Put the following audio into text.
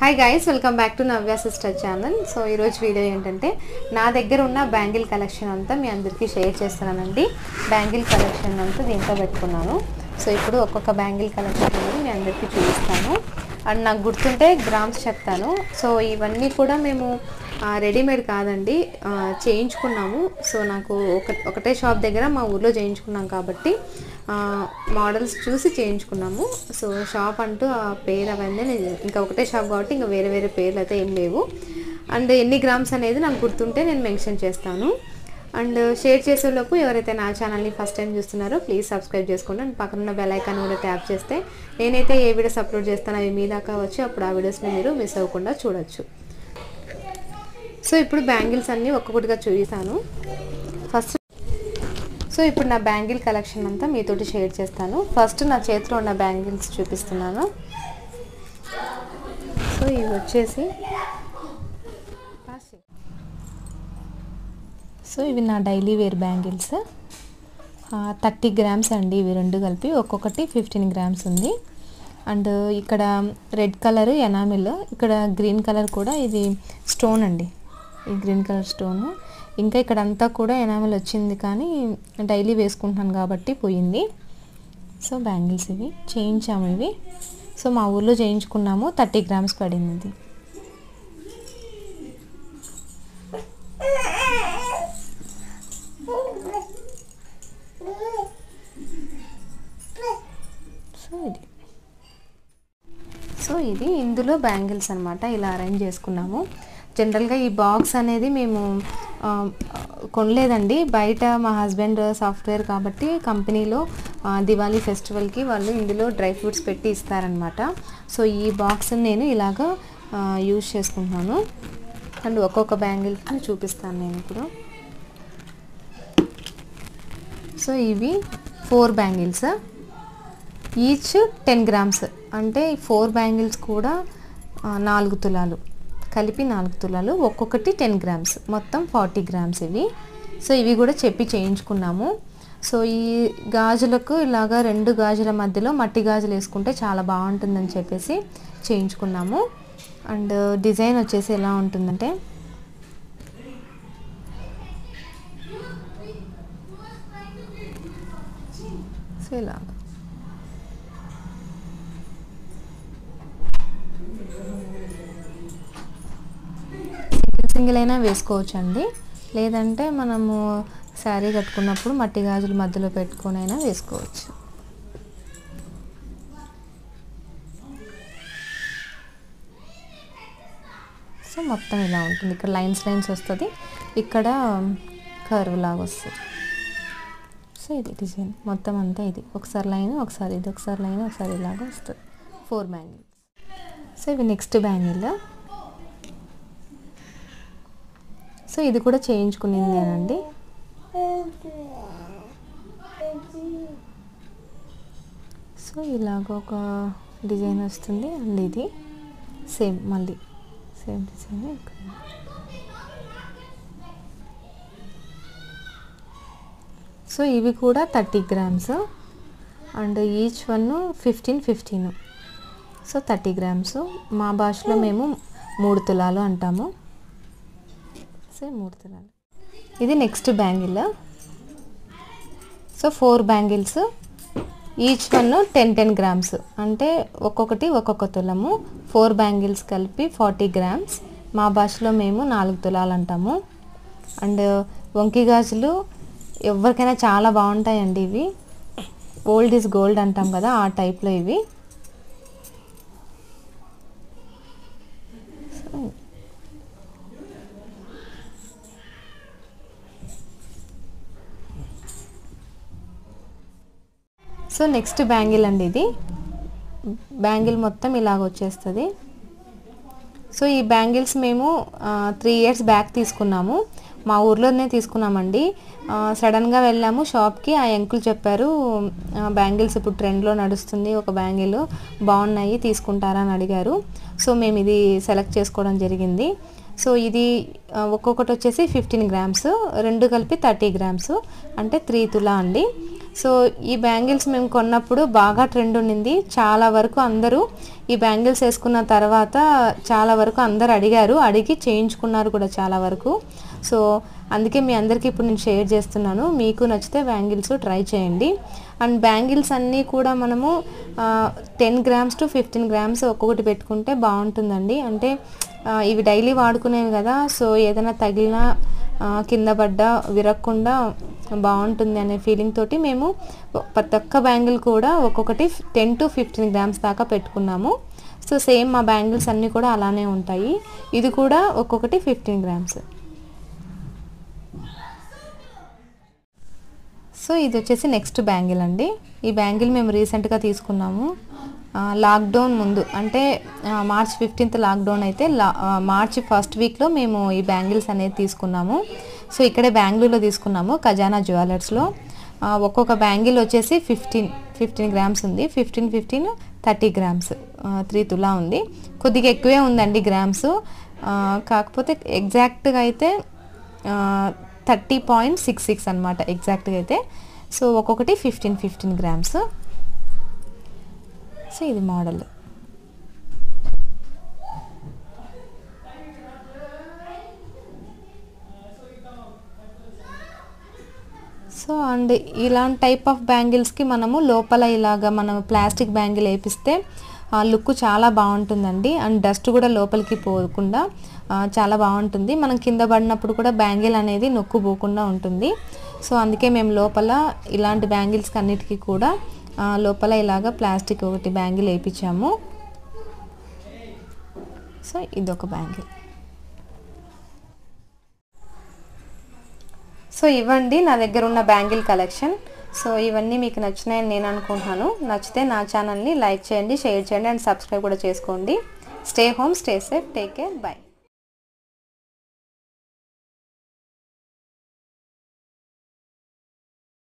Hi guys welcome back to Navya sister channel so ఈరోజు video ఏంటంటే నా దగ్గర ఉన్న బ్యాంగిల్ కలెక్షన్ అంతా మీ అందరికీ షేర్ చేస్తున్నానండి. బ్యాంగిల్ కలెక్షన్ అంతా దీంట్లో పెట్టుకున్నాను. సో ఇప్పుడు ఒక్కొక్క బ్యాంగిల్ కలెక్షన్ అనేది మీ అందరికీ చూపిస్తాను. అండ్ నాకు గుర్తుంటే గ్రామ్స్ చెప్తాను. సో ఇవన్నీ కూడా మేము రెడీమేడ్ కాదండి. చేయించుకున్నాము. సో నాకు ఒక ఒకటే షాప్ దగ్గర మా ఊర్లో చేయించుకున్నాం కాబట్టి మోడల్స్ చూసి చేయించుకున్నాము. సో షాప్ అంటూ ఆ పేరు అవన్నీ నేను ఇంకా ఒకటే షాప్ కాబట్టి ఇంకా వేరే వేరే పేర్లు అయితే ఏం లేవు. అండ్ ఎన్ని గ్రామ్స్ అనేది నాకు గుర్తుంటే నేను మెన్షన్ చేస్తాను. అండ్ షేర్ చేసేలోపు ఎవరైతే నా ఛానల్ని ఫస్ట్ టైం చూస్తున్నారో ప్లీజ్ సబ్స్క్రైబ్ చేసుకోండి. అండ్ పక్కన ఉన్న బెల్ ఐకాన్ కూడా ట్యాప్ చేస్తే నేనైతే ఏ వీడియోస్ అప్లోడ్ చేస్తానో అవి మీ దాకా వచ్చి అప్పుడు ఆ వీడియోస్ని మీరు మిస్ అవ్వకుండా చూడొచ్చు. సో ఇప్పుడు బ్యాంగిల్స్ అన్నీ ఒక్కొక్కటిగా చూపిస్తాను. ఫస్ట్ సో ఇప్పుడు నా బ్యాంగిల్ కలెక్షన్ అంతా మీతోటి షేర్ చేస్తాను. ఫస్ట్ నా చేతిలో ఉన్న బ్యాంగిల్స్ చూపిస్తున్నాను. సో ఇవి వచ్చేసి సో ఇవి నా daily wear bangles. Thirty grams అండి ఇవి రెండు కలిపి. ఒక్కొక్కటి ఫిఫ్టీన్ గ్రామ్స్ ఉంది. అండ్ ఇక్కడ రెడ్ కలర్ ఎనామిల్ ఇక్కడ గ్రీన్ కలర్ కూడా ఇది స్టోన్ అండి. ఈ గ్రీన్ కలర్ స్టోన్. ఇంకా ఇక్కడ అంతా కూడా ఎనామిల్ వచ్చింది కానీ డైలీ వేసుకుంటున్నాను కాబట్టి పోయింది. సో బ్యాంగిల్స్ ఇవి చేయించాము ఇవి. సో మా ఊర్లో చేయించుకున్నాము థర్టీ గ్రామ్స్ పడింది ఇది సో ఇది సో ఇది ఇందులో బ్యాంగిల్స్ అనమాట ఇలా అరేంజ్ చేసుకున్నాము. జనరల్గా ఈ బాక్స్ అనేది మేము కొనలేదండి. బయట మా హస్బెండ్ సాఫ్ట్వేర్ కాబట్టి కంపెనీలో దివాళీ ఫెస్టివల్కి వాళ్ళు ఇందులో డ్రై ఫ్రూట్స్ పెట్టి ఇస్తారనమాట సో ఈ బాక్స్ నేను ఇలాగా యూజ్ చేసుకుంటున్నాను. అండ్ ఒక్కొక్క బ్యాంగిల్ చూపిస్తాను నేను ఇప్పుడు. సో ఇవి four bangles. Each ten grams అంటే ఫోర్ బ్యాంగిల్స్ కూడా నాలుగు తులాలు. కలిపి నాలుగు తులాలు ఒక్కొక్కటి టెన్ గ్రామ్స్ మొత్తం ఫార్టీ గ్రామ్స్ ఇవి. సో ఇవి కూడా చెప్పి చేయించుకున్నాము. సో ఈ గాజులకు ఇలాగా రెండు గాజుల మధ్యలో మట్టి గాజులు వేసుకుంటే చాలా బాగుంటుందని చెప్పేసి చేయించుకున్నాము. అండ్ డిజైన్ వచ్చేసి ఎలా ఉంటుందంటే సో ఇలాగా సింగిల్ అయినా వేసుకోవచ్చండి. లేదంటే మనము శారీ కట్టుకున్నప్పుడు మట్టి గాజులు మధ్యలో పెట్టుకొని అయినా వేసుకోవచ్చు. సో మొత్తం ఇలా ఉంటుంది. ఇక్కడ లైన్స్ లైన్స్ వస్తుంది. ఇక్కడ కర్వ్ లాగా వస్తుంది. సో ఇది డిజైన్. మొత్తం అంతా ఇది. ఒకసారి లైన్ ఒకసారి ఇది ఒకసారి లైన్ ఒకసారి ఇలాగా వస్తుంది. ఫోర్ బ్యాంగిల్ సో ఇవి నెక్స్ట్ బ్యాంగిల్. సో ఇది కూడా చేయించుకునిందేనండి. సో ఇలాగ ఒక డిజైన్ వస్తుంది. అండ్ ఇది సేమ్ మళ్ళీ సేమ్ డిజైన్ సో ఇవి కూడా thirty grams. And each one fifteen fifteen. So thirty grams. మా భాషలో మేము మూడు తులాలు అంటాము. సో మూడు తులాలు. ఇది next bangle. So four bangles. Each one ten ten grams. అంటే ఒక్కొక్కటి ఒక్కొక్క తులము. ఫోర్ బ్యాంగిల్స్ కలిపి ఫార్టీ గ్రామ్స్. మా భాషలో మేము నాలుగు తులాలు అంటాము. అండ్ వంకి గాజులు ఎవరికైనా చాలా బాగుంటాయండి ఇవి. ఓల్డ్ ఈజ్ గోల్డ్ అంటాం కదా ఆ టైప్లో ఇవి. సో నెక్స్ట్ బ్యాంగిల్ అండి ఇది. బ్యాంగిల్ మొత్తం ఇలాగ వచ్చేస్తుంది. సో ఈ బ్యాంగిల్స్ మేము త్రీ ఇయర్స్ బ్యాక్ తీసుకున్నాము. మా ఊర్లోనే తీసుకున్నామండి. సడన్గా వెళ్ళాము షాప్కి. ఆ అంకుల్ చెప్పారు బ్యాంగిల్స్ ఇప్పుడు ట్రెండ్లో నడుస్తుంది. ఒక బ్యాంగిల్ బాగున్నాయి తీసుకుంటారా అని అడిగారు. సో మేము ఇది సెలెక్ట్ చేసుకోవడం జరిగింది. సో ఇది ఒక్కొక్కటి వచ్చేసి ఫిఫ్టీన్ గ్రామ్స్ రెండు కలిపి థర్టీ గ్రామ్స్ అంటే త్రీ తులా అండి. సో ఈ బ్యాంగిల్స్ మేము కొన్నప్పుడు బాగా ట్రెండ్ ఉండింది చాలా వరకు అందరూ ఈ బ్యాంగిల్స్ వేసుకున్న తర్వాత చాలా వరకు అందరు అడిగారు. అడిగి చేయించుకున్నారు కూడా చాలా వరకు. సో అందుకే మీ అందరికీ ఇప్పుడు నేను షేర్ చేస్తున్నాను. మీకు నచ్చితే బ్యాంగిల్స్ ట్రై చేయండి. అండ్ బ్యాంగిల్స్ అన్నీ కూడా మనము ten grams to fifteen grams ఒక్కొక్కటి పెట్టుకుంటే బాగుంటుందండి. అంటే ఇవి డైలీ వాడుకునేవి కదా. సో ఏదైనా తగిలినా కింద పడ్డా విరక్కుండా బాగుంటుంది అనే ఫీలింగ్ తోటి మేము ప్రతి ఒక్క బ్యాంగిల్ కూడా ఒక్కొక్కటి టెన్ టు ఫిఫ్టీన్ గ్రామ్స్ దాకా పెట్టుకున్నాము. సో సేమ్ మా బ్యాంగిల్స్ అన్నీ కూడా అలానే ఉంటాయి. ఇది కూడా ఒక్కొక్కటి ఫిఫ్టీన్ గ్రామ్స్ సో ఇది వచ్చేసి నెక్స్ట్ బ్యాంగిల్ అండి. ఈ బ్యాంగిల్ మేము రీసెంట్గా తీసుకున్నాము. లాక్డౌన్ ముందు అంటే మార్చ్ ఫిఫ్టీన్త్ లాక్డౌన్ అయితే లా మార్చ్ ఫస్ట్ వీక్లో మేము ఈ బ్యాంగిల్స్ అనేది తీసుకున్నాము. సో ఇక్కడే బ్యాంగ్లూర్లో తీసుకున్నాము ఖజానా జ్యువెలర్స్లో ఒక్కొక్క బ్యాంగిల్ వచ్చేసి ఫిఫ్టీన్ ఫిఫ్టీన్ గ్రామ్స్ ఉంది. Fifteen fifteen thirty grams three తులా ఉంది. కొద్దిగా ఎక్కువే ఉందండి గ్రామ్స్ కాకపోతే ఎగ్జాక్ట్గా అయితే థర్టీ పాయింట్ సిక్స్ సిక్స్ అనమాట ఎగ్జాక్ట్గా అయితే. సో ఒక్కొక్కటి ఫిఫ్టీన్ ఫిఫ్టీన్ గ్రామ్స్ సో ఇది మోడల్. సో అండ్ ఇలాంటి టైప్ ఆఫ్ బ్యాంగిల్స్కి మనము లోపల ఇలాగా మనం ప్లాస్టిక్ బ్యాంగిల్ వేపిస్తే ఆ లుక్ చాలా బాగుంటుందండి. అండ్ డస్ట్ కూడా లోపలికి పోకుండా చాలా బాగుంటుంది. మనం కింద పడినప్పుడు కూడా బ్యాంగిల్ అనేది నొక్కు పోకుండా ఉంటుంది. సో అందుకే మేము లోపల ఇలాంటి బ్యాంగిల్స్కి అన్నిటికీ కూడా లోపల ఇలాగ ప్లాస్టిక్ ఒకటి బ్యాంగిల్ వేయించాము సో ఇదొక బ్యాంగిల్. సో ఇవ్వండి నా దగ్గర ఉన్న బ్యాంగిల్ కలెక్షన్. సో ఇవన్నీ మీకు నచ్చినాయని నేను అనుకుంటున్నాను. నచ్చితే నా ఛానల్ని లైక్ చేయండి షేర్ చేయండి అండ్ సబ్స్క్రైబ్ కూడా చేసుకోండి. Stay home stay safe take care bye.